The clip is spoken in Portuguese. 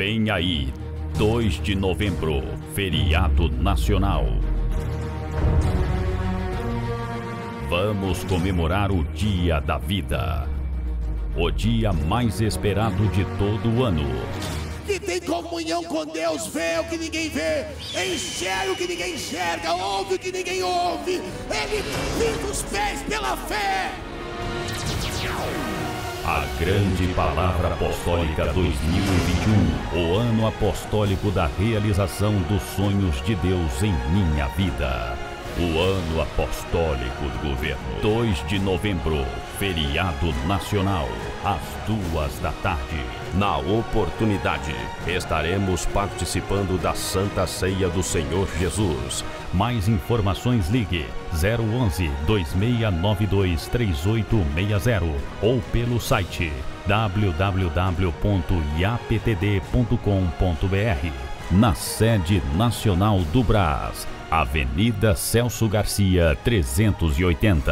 Vem aí, 2 de novembro, feriado nacional. Vamos comemorar o Dia da Vida. O dia mais esperado de todo o ano. Que tem comunhão com Deus, vê o que ninguém vê, enxerga o que ninguém enxerga, ouve o que ninguém ouve. Ele pinta os pés pela fé. A Grande Palavra Apostólica 2021, o ano apostólico da realização dos sonhos de Deus em minha vida. O ano apostólico do governo. 2 de novembro, feriado nacional, às duas da tarde. Na oportunidade, estaremos participando da Santa Ceia do Senhor Jesus. Mais informações ligue 011 2692 3860 ou pelo site www.iaptd.com.br. Na sede nacional do Brás, Avenida Celso Garcia 380.